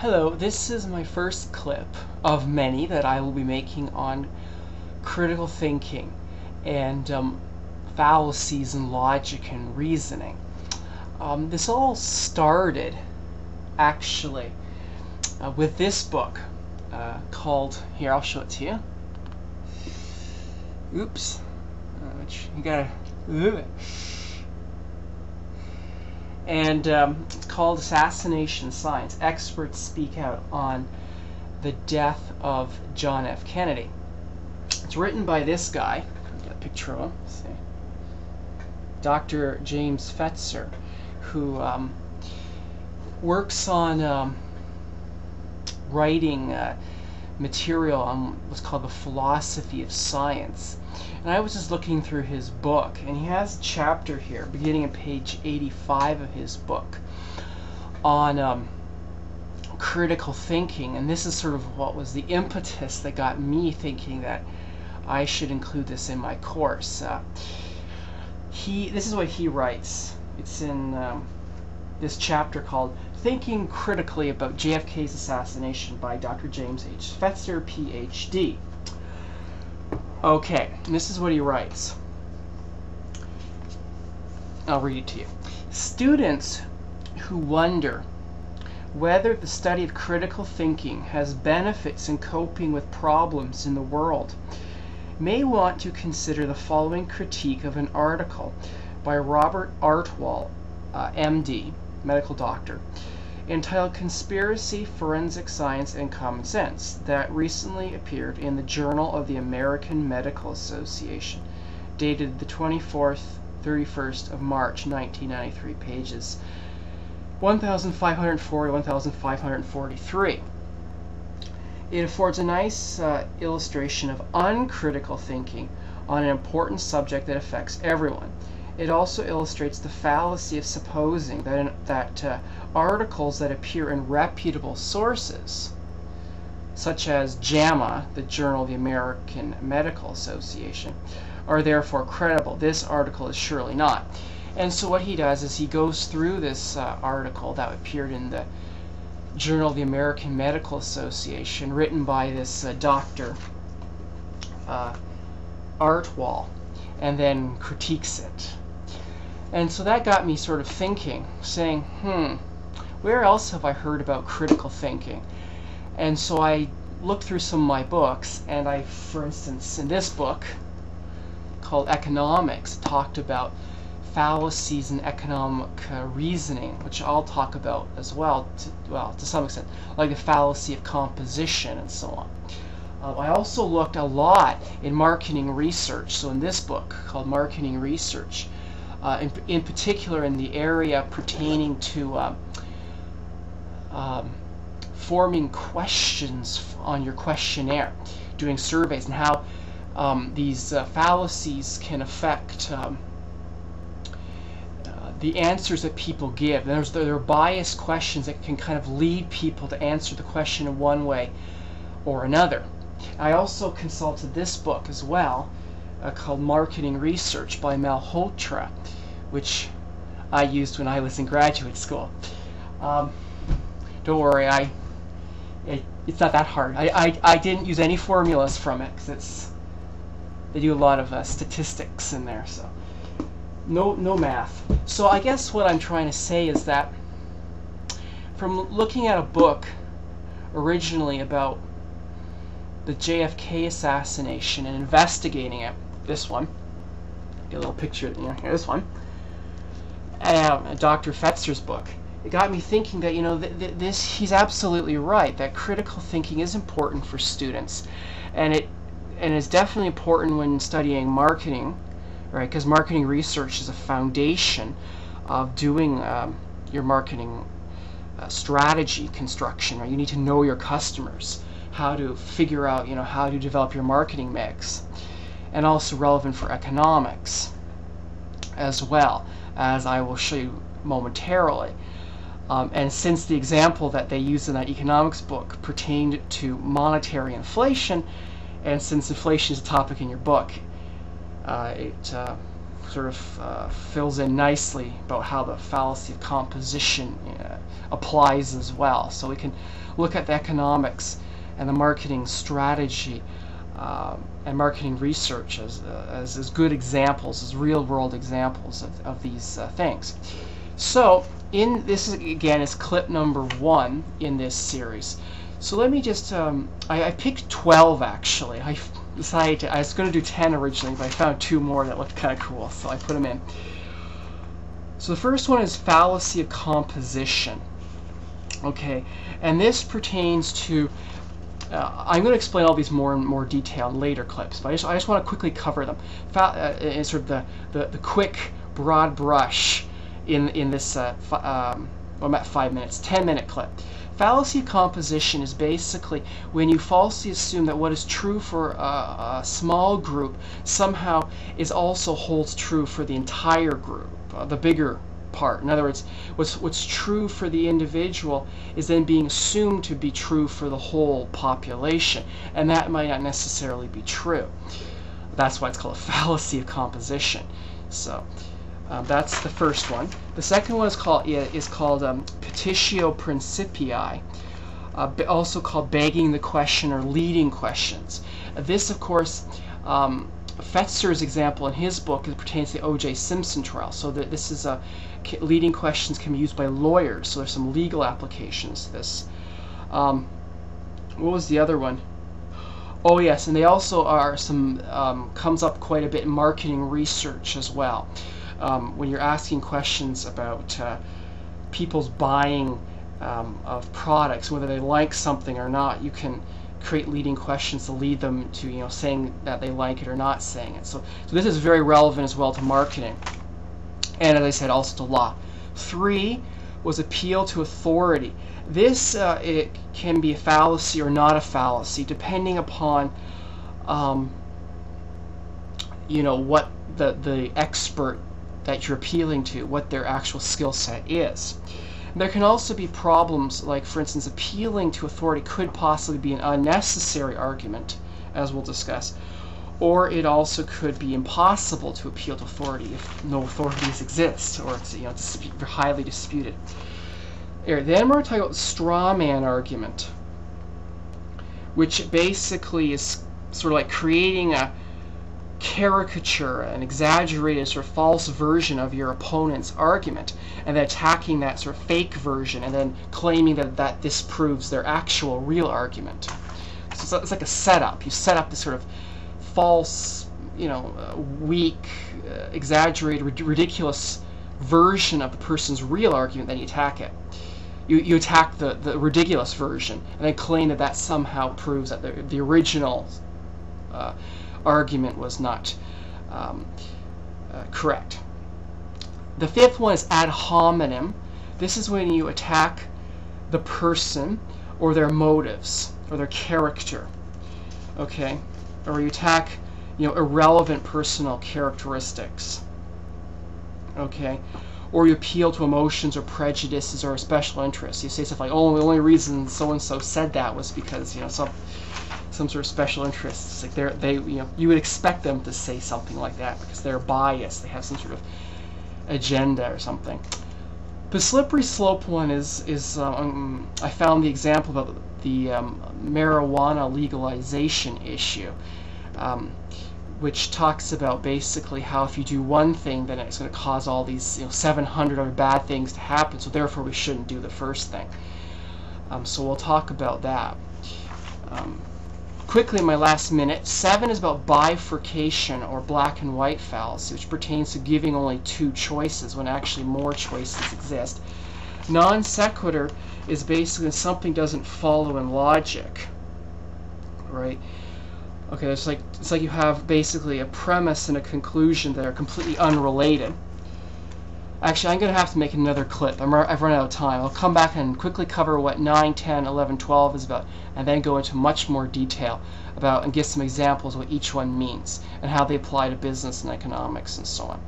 Hello, this is my first clip of many that I will be making on critical thinking and um, fallacies and logic and reasoning. Um, this all started actually uh, with this book uh, called, here I'll show it to you. Oops, uh, you gotta, and um, it's called Assassination Science. Experts speak out on the death of John F. Kennedy. It's written by this guy. Got a picture of him. See, Dr. James Fetzer, who um, works on um, writing uh, material on what's called the philosophy of science. And I was just looking through his book, and he has a chapter here, beginning at page 85 of his book, on um, critical thinking. And this is sort of what was the impetus that got me thinking that I should include this in my course. Uh, he, this is what he writes. It's in um, this chapter called Thinking Critically About JFK's Assassination by Dr. James H. Fetzer, PhD. Okay, this is what he writes. I'll read it to you. Students who wonder whether the study of critical thinking has benefits in coping with problems in the world may want to consider the following critique of an article by Robert Artwohl, uh, MD, medical doctor, entitled Conspiracy, Forensic Science, and Common Sense that recently appeared in the Journal of the American Medical Association, dated the 24th, 31st of March 1993, pages 1540 1543. It affords a nice uh, illustration of uncritical thinking on an important subject that affects everyone. It also illustrates the fallacy of supposing that, that uh, articles that appear in reputable sources, such as JAMA, the Journal of the American Medical Association, are therefore credible. This article is surely not. And so what he does is he goes through this uh, article that appeared in the Journal of the American Medical Association, written by this uh, doctor, uh, Artwohl, and then critiques it. And so that got me sort of thinking, saying, hmm, where else have I heard about critical thinking? And so I looked through some of my books, and I, for instance, in this book called Economics, talked about fallacies in economic uh, reasoning, which I'll talk about as well, to, well, to some extent, like the fallacy of composition and so on. Uh, I also looked a lot in marketing research. So in this book called Marketing Research, uh, in, in particular in the area pertaining to um, um, forming questions on your questionnaire, doing surveys, and how um, these uh, fallacies can affect um, uh, the answers that people give. There's, there are biased questions that can kind of lead people to answer the question in one way or another. I also consulted this book as well uh, called Marketing Research by Malhotra, which I used when I was in graduate school. Um, don't worry, I it, it's not that hard. I, I, I didn't use any formulas from it because it's they do a lot of uh, statistics in there, so no no math. So I guess what I'm trying to say is that from looking at a book originally about the JFK assassination and investigating it, this one, get a little picture, know, here, this one, um, Dr. Fetzer's book, it got me thinking that you know th th this he's absolutely right that critical thinking is important for students, and it and it's definitely important when studying marketing, right? Because marketing research is a foundation of doing um, your marketing uh, strategy construction. Right? You need to know your customers, how to figure out you know how to develop your marketing mix, and also relevant for economics as well, as I will show you momentarily. Um, and since the example that they used in that economics book pertained to monetary inflation, and since inflation is a topic in your book, uh, it uh, sort of uh, fills in nicely about how the fallacy of composition uh, applies as well. So we can look at the economics and the marketing strategy um, and marketing research as, uh, as, as, good examples, as real world examples of, of these uh, things. So in this is, again is clip number one in this series. So let me just, um, I, I, picked 12 actually. I decided to, I was going to do 10 originally, but I found two more that looked kind of cool, so I put them in. So the first one is fallacy of composition. Okay, and this pertains to uh, I'm going to explain all these more and more detail in later clips, but I just, I just want to quickly cover them Fa uh, in sort of the, the, the, quick, broad brush in, in this, uh, um, I'm at five minutes, 10 minute clip. Fallacy composition is basically when you falsely assume that what is true for a, a small group somehow is also holds true for the entire group, uh, the bigger part. In other words, what's, what's true for the individual is then being assumed to be true for the whole population, and that might not necessarily be true. That's why it's called a fallacy of composition. So um, that's the first one. The second one is called is called um, petitio principii, uh, also called begging the question or leading questions. this, of course. Um, Fetzer's example in his book pertains to the O.J. Simpson trial. So that this is a leading questions can be used by lawyers. So there's some legal applications to this. Um, what was the other one? Oh yes, and they also are some um, comes up quite a bit in marketing research as well. Um, when you're asking questions about uh, people's buying um, of products, whether they like something or not, you can create leading questions to lead them to you know saying that they like it or not saying it. So, so this is very relevant as well to marketing, and as I said, also to law. Three was appeal to authority. This uh, it can be a fallacy or not a fallacy depending upon um, you know what the the expert that you're appealing to, what their actual skill set is. There can also be problems like, for instance, appealing to authority could possibly be an unnecessary argument, as we'll discuss, or it also could be impossible to appeal to authority if no authorities exist, or it's you know highly disputed. Here, then we're talking about straw man argument, which basically is sort of like creating a caricature, an exaggerated sort of false version of your opponent's argument, and then attacking that sort of fake version, and then claiming that that disproves their actual real argument. So it's like a setup. You set up this sort of false, you know, uh, weak, uh, exaggerated, ridiculous version of the person's real argument, then you attack it. You, you attack the, the ridiculous version, and then claim that that somehow proves that the, the original uh, argument was not um, uh, correct. The fifth one is ad hominem. This is when you attack the person or their motives or their character. Okay? Or you attack, you know, irrelevant personal characteristics. Okay? Or you appeal to emotions or prejudices or special interests. You say stuff like, "Oh, the only reason so and so said that was because you know some some sort of special interests. Like they're they you know you would expect them to say something like that because they're biased. They have some sort of agenda or something. The slippery slope one is is um, I found the example of the um, marijuana legalization issue, um, which talks about basically how if you do one thing, then it's going to cause all these you know 700 other bad things to happen. So therefore, we shouldn't do the first thing. Um, so we'll talk about that. Um, quickly my last minute, seven is about bifurcation or black and white fallacy, which pertains to giving only two choices when actually more choices exist. Non sequitur is basically when something doesn't follow in logic, right? Okay, it's like it's like you have basically a premise and a conclusion that are completely unrelated. Actually, I'm going to have to make another clip. i have run out of time. I'll come back and quickly cover what 9, 10, 11, 12 is about, and then go into much more detail about and give some examples of what each one means and how they apply to business and economics and so on.